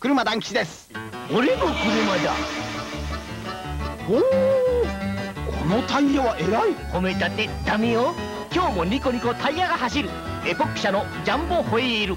車団吉です。俺の車だおおこのタイヤは偉い。褒めたてダメよ。今日もニコニコタイヤが走る。エポック社のジャンボホイール。